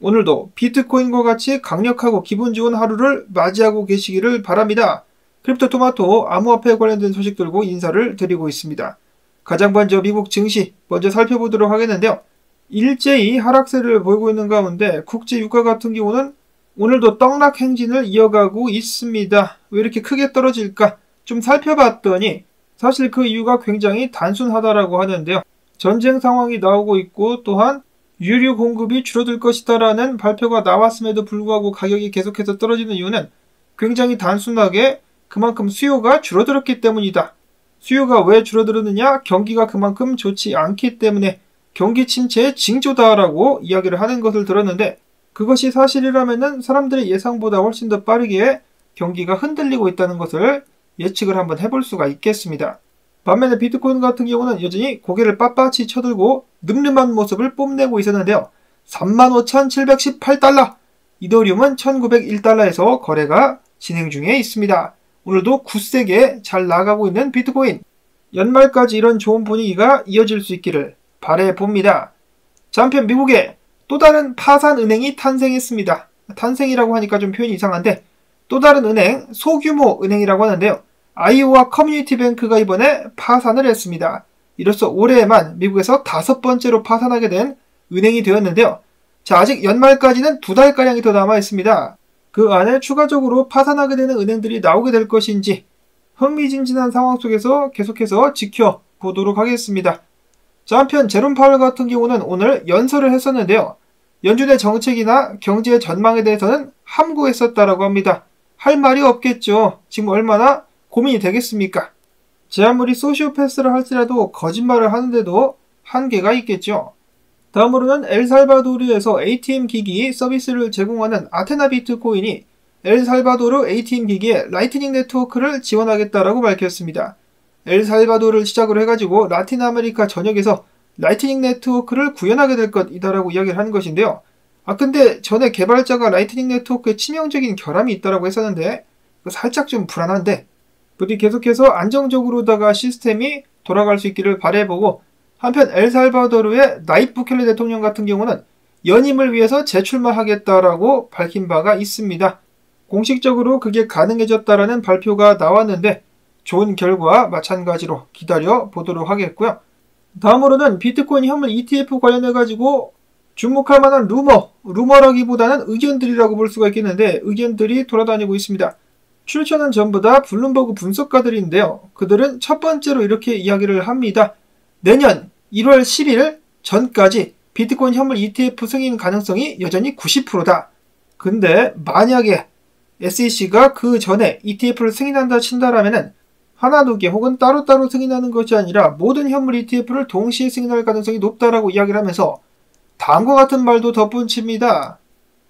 오늘도 비트코인과 같이 강력하고 기분 좋은 하루를 맞이하고 계시기를 바랍니다. 크립토 토마토 암호화폐 관련된 소식 들고 인사를 드리고 있습니다. 가장 먼저 미국 증시 먼저 살펴보도록 하겠는데요. 일제히 하락세를 보이고 있는 가운데 국제 유가 같은 경우는 오늘도 떡락 행진을 이어가고 있습니다. 왜 이렇게 크게 떨어질까? 좀 살펴봤더니 사실 그 이유가 굉장히 단순하다라고 하는데요. 전쟁 상황이 나오고 있고 또한 유류 공급이 줄어들 것이다라는 발표가 나왔음에도 불구하고 가격이 계속해서 떨어지는 이유는 굉장히 단순하게 그만큼 수요가 줄어들었기 때문이다. 수요가 왜 줄어들었느냐? 경기가 그만큼 좋지 않기 때문에 경기 침체의 징조다라고 이야기를 하는 것을 들었는데 그것이 사실이라면 사람들의 예상보다 훨씬 더 빠르게 경기가 흔들리고 있다는 것을 예측을 한번 해볼 수가 있겠습니다. 반면에 비트코인 같은 경우는 여전히 고개를 빳빳이 쳐들고 늠름한 모습을 뽐내고 있었는데요. 35,718달러, 이더리움은 1,901달러에서 거래가 진행 중에 있습니다. 오늘도 굳세게 잘 나가고 있는 비트코인. 연말까지 이런 좋은 분위기가 이어질 수 있기를 바래봅니다. 자, 한편 미국에 또 다른 파산 은행이 탄생했습니다. 탄생이라고 하니까 좀 표현이 이상한데 또 다른 은행, 소규모 은행이라고 하는데요. 아이오와 커뮤니티 뱅크가 이번에 파산을 했습니다. 이로써 올해에만 미국에서 다섯 번째로 파산하게 된 은행이 되었는데요. 자, 아직 연말까지는 두 달가량이 더 남아 있습니다. 그 안에 추가적으로 파산하게 되는 은행들이 나오게 될 것인지 흥미진진한 상황 속에서 계속해서 지켜보도록 하겠습니다. 자, 한편 제롬 파월 같은 경우는 오늘 연설을 했었는데요. 연준의 정책이나 경제 전망에 대해서는 함구했었다라고 합니다. 할 말이 없겠죠. 지금 얼마나 고민이 되겠습니까? 제 아무리 소시오패스라 할지라도 거짓말을 하는데도 한계가 있겠죠. 다음으로는 엘살바도르에서 ATM 기기 서비스를 제공하는 아테나 비트코인이 엘살바도르 ATM 기기에 Lightning Network를 지원하겠다라고 밝혔습니다. 엘살바도르를 시작으로 해가지고 라틴 아메리카 전역에서 Lightning Network를 구현하게 될 것이다라고 이야기를 하는 것인데요. 아 근데 전에 개발자가 Lightning Network에 치명적인 결함이 있다라고 했었는데 살짝 좀 불안한데 부디 계속해서 안정적으로다가 시스템이 돌아갈 수 있기를 바래보고 한편 엘살바도르의 나입 부켈레 대통령 같은 경우는 연임을 위해서 재출마 하겠다라고 밝힌 바가 있습니다. 공식적으로 그게 가능해졌다라는 발표가 나왔는데 좋은 결과 마찬가지로 기다려 보도록 하겠고요. 다음으로는 비트코인 현물 ETF 관련해 가지고 주목할 만한 루머, 루머라기보다는 의견들이라고 볼 수가 있겠는데 의견들이 돌아다니고 있습니다. 출처는 전부 다 블룸버그 분석가들인데요. 그들은 첫 번째로 이렇게 이야기를 합니다. 내년 1월 10일 전까지 비트코인 현물 ETF 승인 가능성이 여전히 90%다. 근데 만약에 SEC가 그 전에 ETF를 승인한다 친다라면은 하나 두 개 혹은 따로따로 승인하는 것이 아니라 모든 현물 ETF를 동시에 승인할 가능성이 높다라고 이야기를 하면서 다음과 같은 말도 덧붙입니다.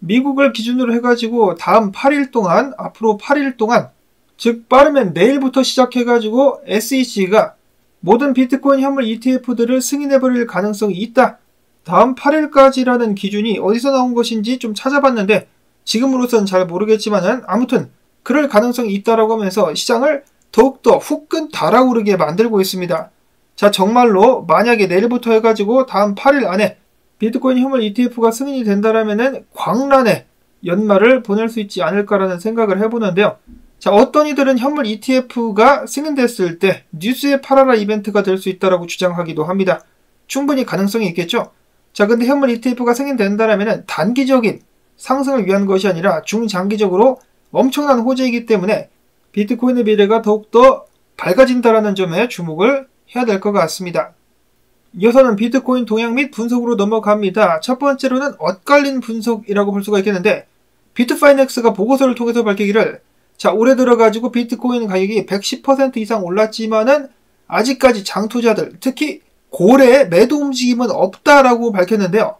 미국을 기준으로 해가지고 다음 8일 동안, 앞으로 8일 동안, 즉 빠르면 내일부터 시작해가지고 SEC가 모든 비트코인 현물 ETF들을 승인해버릴 가능성이 있다. 다음 8일까지라는 기준이 어디서 나온 것인지 좀 찾아봤는데 지금으로선 잘 모르겠지만은 아무튼 그럴 가능성이 있다라고 하면서 시장을 더욱더 후끈 달아오르게 만들고 있습니다. 자 정말로 만약에 내일부터 해가지고 다음 8일 안에 비트코인 현물 ETF가 승인이 된다라면은 광란의 연말을 보낼 수 있지 않을까라는 생각을 해보는데요. 자, 어떤 이들은 현물 ETF가 승인됐을 때 뉴스의 파라라 이벤트가 될 수 있다라고 주장하기도 합니다. 충분히 가능성이 있겠죠? 자, 근데 현물 ETF가 승인된다라면 단기적인 상승을 위한 것이 아니라 중장기적으로 엄청난 호재이기 때문에 비트코인의 미래가 더욱더 밝아진다라는 점에 주목을 해야 될 것 같습니다. 이어서는 비트코인 동향 및 분석으로 넘어갑니다. 첫 번째로는 엇갈린 분석이라고 볼 수가 있겠는데 비트파이넥스가 보고서를 통해서 밝히기를 자 올해 들어가지고 비트코인 가격이 110% 이상 올랐지만은 아직까지 장투자들 특히 고래의 매도 움직임은 없다라고 밝혔는데요.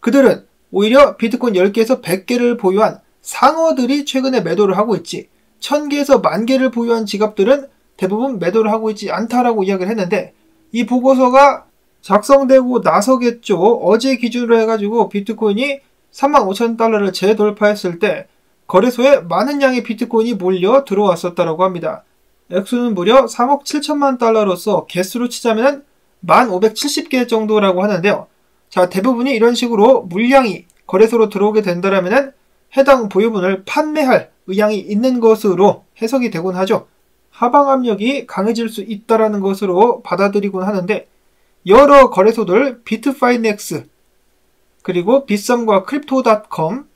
그들은 오히려 비트코인 10개에서 100개를 보유한 상어들이 최근에 매도를 하고 있지 1000개에서 만개를 보유한 지갑들은 대부분 매도를 하고 있지 않다라고 이야기를 했는데 이 보고서가 작성되고 나서겠죠. 어제 기준으로 해가지고 비트코인이 35,000달러를 재돌파했을 때 거래소에 많은 양의 비트코인이 몰려 들어왔었다고 합니다. 액수는 무려 3억 7천만 달러로서 개수로 치자면 1,570개 정도라고 하는데요. 자, 대부분이 이런 식으로 물량이 거래소로 들어오게 된다면 해당 보유분을 판매할 의향이 있는 것으로 해석이 되곤 하죠. 하방 압력이 강해질 수 있다라는 것으로 받아들이곤 하는데 여러 거래소들 비트파이넥스 그리고 빗썸과 크립토닷컴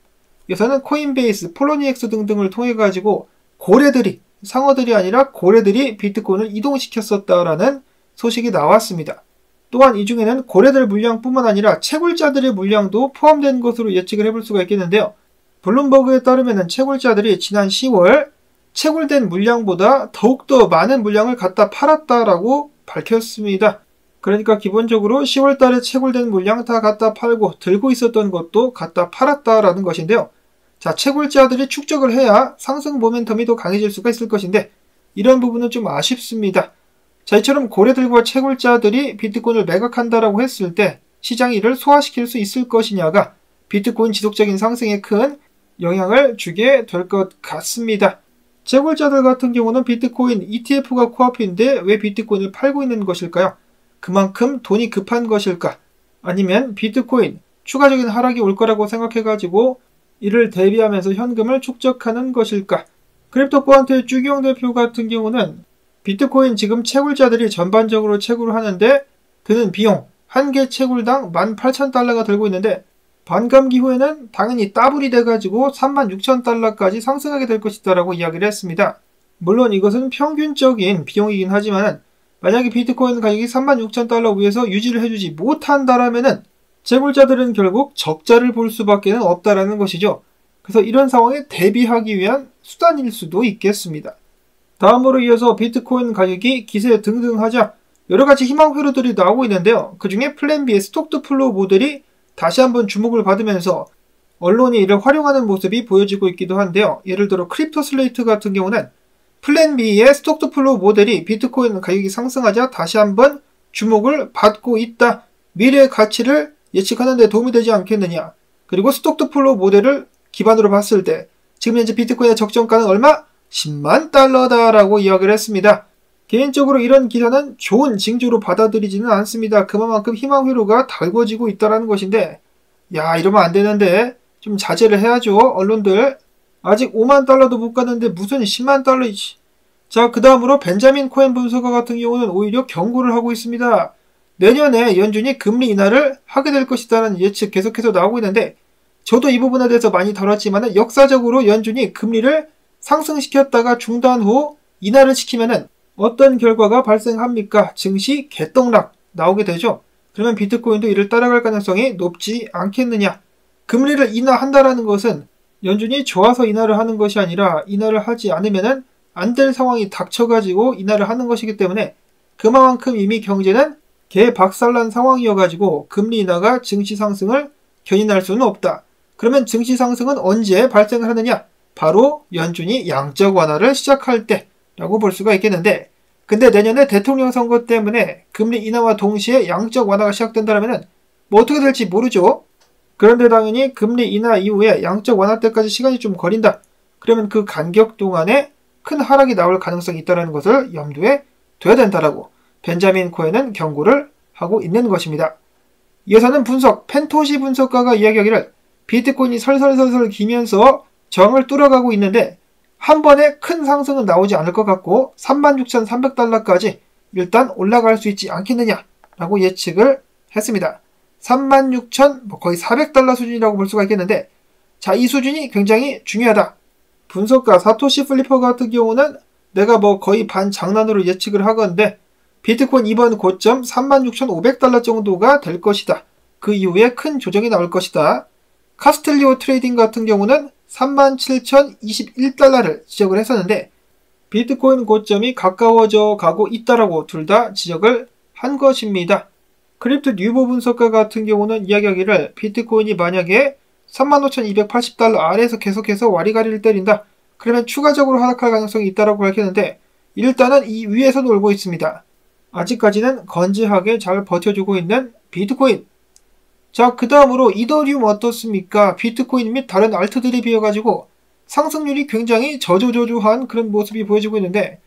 여기서는 코인베이스, 폴로니엑스 등등을 통해 가지고 고래들이 상어들이 아니라 고래들이 비트코인을 이동시켰었다라는 소식이 나왔습니다. 또한 이 중에는 고래들 물량뿐만 아니라 채굴자들의 물량도 포함된 것으로 예측을 해볼 수가 있겠는데요. 블룸버그에 따르면 채굴자들이 지난 10월 채굴된 물량보다 더욱더 많은 물량을 갖다 팔았다라고 밝혔습니다. 그러니까 기본적으로 10월 달에 채굴된 물량 다 갖다 팔고 들고 있었던 것도 갖다 팔았다라는 것인데요. 자, 채굴자들이 축적을 해야 상승 모멘텀이 더 강해질 수가 있을 것인데 이런 부분은 좀 아쉽습니다. 자, 이처럼 고래들과 채굴자들이 비트코인을 매각한다라고 했을 때 시장이 이를 소화시킬 수 있을 것이냐가 비트코인 지속적인 상승에 큰 영향을 주게 될 것 같습니다. 채굴자들 같은 경우는 비트코인 ETF가 코앞인데 왜 비트코인을 팔고 있는 것일까요? 그만큼 돈이 급한 것일까? 아니면 비트코인 추가적인 하락이 올 거라고 생각해가지고 이를 대비하면서 현금을 축적하는 것일까? 크립토퀀트 주기영 대표 같은 경우는 비트코인 지금 채굴자들이 전반적으로 채굴을 하는데 드는 비용 한 개 채굴당 18,000달러가 들고 있는데 반감기 후에는 당연히 따블이 돼가지고 36,000달러까지 상승하게 될 것이다라고 이야기를 했습니다. 물론 이것은 평균적인 비용이긴 하지만 만약에 비트코인 가격이 36,000달러 위에서 유지를 해주지 못한다라면은 채굴자들은 결국 적자를 볼 수밖에 없다라는 것이죠. 그래서 이런 상황에 대비하기 위한 수단일 수도 있겠습니다. 다음으로 이어서 비트코인 가격이 기세 등등하자 여러 가지 희망 회로들이 나오고 있는데요. 그 중에 플랜 B의 stock to flow 모델이 다시 한번 주목을 받으면서 언론이 이를 활용하는 모습이 보여지고 있기도 한데요. 예를 들어 크립토 슬레이트 같은 경우는 플랜 B의 stock to flow 모델이 비트코인 가격이 상승하자 다시 한번 주목을 받고 있다. 미래의 가치를 예측하는 데 도움이 되지 않겠느냐. 그리고 stock to flow 모델을 기반으로 봤을 때 지금 현재 비트코인의 적정가는 얼마? 10만 달러다라고 이야기를 했습니다. 개인적으로 이런 기사는 좋은 징조로 받아들이지는 않습니다. 그만큼 희망 회로가 달궈지고 있다는 것인데, 야, 이러면 안 되는데, 좀 자제를 해야죠, 언론들. 아직 5만 달러도 못 갔는데 무슨 10만 달러, 자, 그 다음으로 벤자민 코엔 분석가 같은 경우는 오히려 경고를 하고 있습니다. 내년에 연준이 금리 인하를 하게 될 것이다라는 예측 계속해서 나오고 있는데, 저도 이 부분에 대해서 많이 다뤘지만 역사적으로 연준이 금리를 상승시켰다가 중단 후 인하를 시키면은 어떤 결과가 발생합니까? 증시 개떡락 나오게 되죠. 그러면 비트코인도 이를 따라갈 가능성이 높지 않겠느냐? 금리를 인하한다라는 것은 연준이 좋아서 인하를 하는 것이 아니라 인하를 하지 않으면은 안 될 상황이 닥쳐가지고 인하를 하는 것이기 때문에 그만큼 이미 경제는 개박살난 상황이어가지고 금리 인하가 증시 상승을 견인할 수는 없다. 그러면 증시 상승은 언제 발생을 하느냐? 바로 연준이 양적 완화를 시작할 때라고 볼 수가 있겠는데 근데 내년에 대통령 선거 때문에 금리 인하와 동시에 양적 완화가 시작된다면 뭐 어떻게 될지 모르죠. 그런데 당연히 금리 인하 이후에 양적 완화 때까지 시간이 좀 걸린다. 그러면 그 간격 동안에 큰 하락이 나올 가능성이 있다는 것을 염두에 둬야 된다라고 벤자민 코에는 경고를 하고 있는 것입니다. 이어서는 분석, 펜토시 분석가가 이야기하기를 비트코인이 설설설설 기면서 정을 뚫어가고 있는데 한 번에 큰 상승은 나오지 않을 것 같고 36,300달러까지 일단 올라갈 수 있지 않겠느냐라고 예측을 했습니다. 36,000 뭐 거의 400달러 수준이라고 볼 수가 있겠는데 자 이 수준이 굉장히 중요하다. 분석가 사토시 플리퍼 같은 경우는 내가 뭐 거의 반 장난으로 예측을 하건데 비트코인 이번 고점 36,500달러 정도가 될 것이다. 그 이후에 큰 조정이 나올 것이다. 카스텔리오 트레이딩 같은 경우는 37,021달러를 지적을 했었는데 비트코인 고점이 가까워져 가고 있다라고 둘 다 지적을 한 것입니다. 크립토 뉴보 분석가 같은 경우는 이야기하기를 비트코인이 만약에 35,280달러 아래에서 계속해서 와리가리를 때린다. 그러면 추가적으로 하락할 가능성이 있다라고 밝혔는데 일단은 이 위에서 놀고 있습니다. 아직까지는 건재하게 잘 버텨주고 있는 비트코인 자, 그 다음으로 이더리움 어떻습니까? 비트코인 및 다른 알트들에 비해가지고 상승률이 굉장히 저조저조한 그런 모습이 보여지고 있는데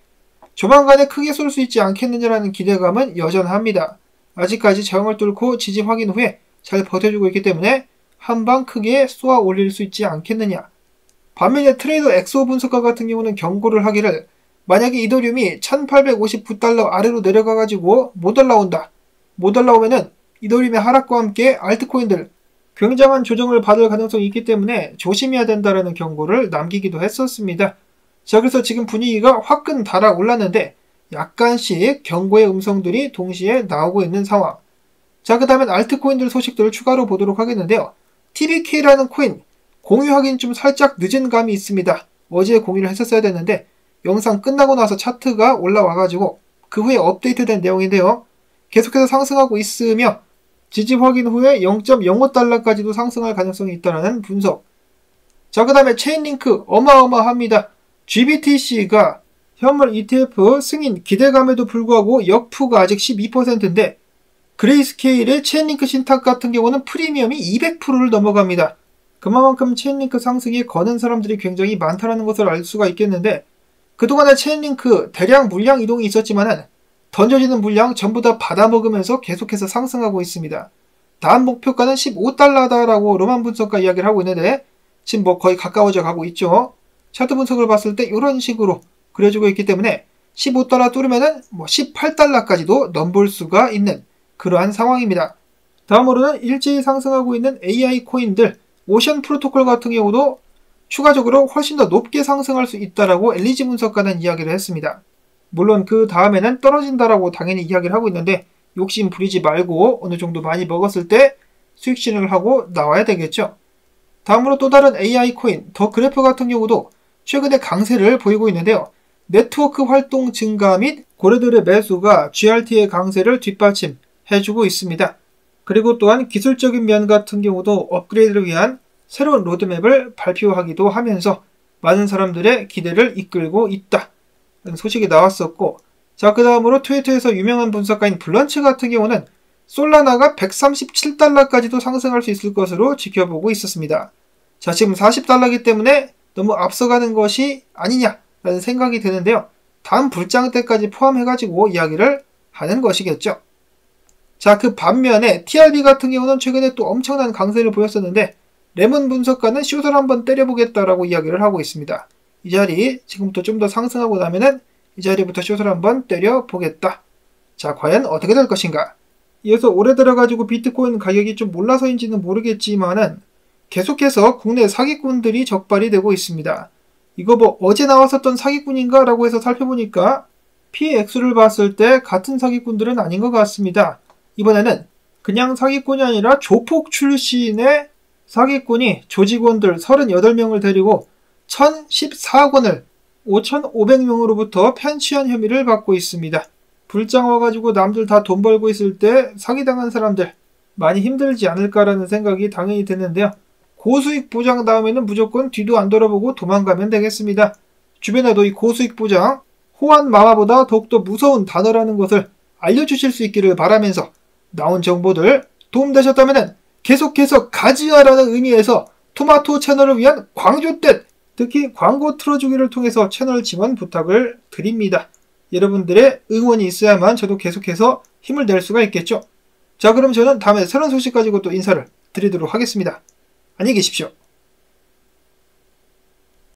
조만간에 크게 쏠 수 있지 않겠느냐라는 기대감은 여전합니다. 아직까지 저항을 뚫고 지지 확인 후에 잘 버텨주고 있기 때문에 한 방 크게 쏘아 올릴 수 있지 않겠느냐. 반면에 트레이더 엑소 분석가 같은 경우는 경고를 하기를 만약에 이더리움이 1859달러 아래로 내려가가지고 못 올라온다. 못 올라오면은 이더리움의 하락과 함께 알트코인들 굉장한 조정을 받을 가능성이 있기 때문에 조심해야 된다라는 경고를 남기기도 했었습니다. 자, 그래서 지금 분위기가 화끈 달아 올랐는데 약간씩 경고의 음성들이 동시에 나오고 있는 상황. 자, 그 다음엔 알트코인들 소식들을 추가로 보도록 하겠는데요. TBK라는 코인, 공유하기는 좀 살짝 늦은 감이 있습니다. 어제 공유를 했었어야 됐는데, 영상 끝나고 나서 차트가 올라와가지고, 그 후에 업데이트된 내용인데요. 계속해서 상승하고 있으며, 지지 확인 후에 0.05달러까지도 상승할 가능성이 있다는 분석. 자, 그 다음에 체인링크 어마어마합니다. GBTC가 현물 ETF 승인 기대감에도 불구하고 역프가 아직 12%인데 그레이스케일의 체인링크 신탁 같은 경우는 프리미엄이 200%를 넘어갑니다. 그만큼 체인링크 상승에 거는 사람들이 굉장히 많다는 것을 알 수가 있겠는데 그동안에 체인링크 대량 물량 이동이 있었지만은 던져지는 물량 전부 다 받아먹으면서 계속해서 상승하고 있습니다. 다음 목표가는 15달러다라고 로만 분석가 이야기를 하고 있는데 지금 뭐 거의 가까워져 가고 있죠. 차트 분석을 봤을 때 이런 식으로 그려주고 있기 때문에 15달러 뚫으면은 뭐 18달러까지도 넘볼 수가 있는 그러한 상황입니다. 다음으로는 일제히 상승하고 있는 AI 코인들 오션 프로토콜 같은 경우도 추가적으로 훨씬 더 높게 상승할 수 있다라고 엘리지 분석가는 이야기를 했습니다. 물론 그 다음에는 떨어진다라고 당연히 이야기를 하고 있는데 욕심 부리지 말고 어느 정도 많이 먹었을 때 수익 실행을 하고 나와야 되겠죠. 다음으로 또 다른 AI 코인 더 그래프 같은 경우도 최근에 강세를 보이고 있는데요. 네트워크 활동 증가 및 고래들의 매수가 GRT의 강세를 뒷받침해주고 있습니다. 그리고 또한 기술적인 면 같은 경우도 업그레이드를 위한 새로운 로드맵을 발표하기도 하면서 많은 사람들의 기대를 이끌고 있다. 소식이 나왔었고 자 그 다음으로 트위터에서 유명한 분석가인 블런츠 같은 경우는 솔라나가 137달러까지도 상승할 수 있을 것으로 지켜보고 있었습니다. 자 지금 40달러이기 때문에 너무 앞서가는 것이 아니냐 라는 생각이 드는데요. 다음 불장 때까지 포함해가지고 이야기를 하는 것이겠죠. 자, 그 반면에 TRB 같은 경우는 최근에 또 엄청난 강세를 보였었는데 레몬 분석가는 숏을 한번 때려보겠다라고 이야기를 하고 있습니다. 이 자리 지금부터 좀 더 상승하고 나면은 이 자리부터 숏을 한번 때려보겠다. 자, 과연 어떻게 될 것인가? 이어서 올해 들어가지고 비트코인 가격이 좀 올라서인지는 모르겠지만은 계속해서 국내 사기꾼들이 적발이 되고 있습니다. 이거 뭐 어제 나왔었던 사기꾼인가? 라고 해서 살펴보니까 PX를 봤을 때 같은 사기꾼들은 아닌 것 같습니다. 이번에는 그냥 사기꾼이 아니라 조폭 출신의 사기꾼이 조직원들 38명을 데리고 1014억 원을 5,500명으로부터 편취한 혐의를 받고 있습니다. 불장 와가지고 남들 다 돈 벌고 있을 때 사기당한 사람들 많이 힘들지 않을까라는 생각이 당연히 드는데요. 고수익 보장 다음에는 무조건 뒤도 안 돌아보고 도망가면 되겠습니다. 주변에도 이 고수익 보장, 호환 마마보다 더욱더 무서운 단어라는 것을 알려주실 수 있기를 바라면서 나온 정보들 도움되셨다면 계속해서 가지하라는 의미에서 토마토 채널을 위한 광주뜻 특히 광고 틀어주기를 통해서 채널 지원 부탁을 드립니다. 여러분들의 응원이 있어야만 저도 계속해서 힘을 낼 수가 있겠죠. 자 그럼 저는 다음에 새로운 소식 가지고 또 인사를 드리도록 하겠습니다. 안녕히 계십시오.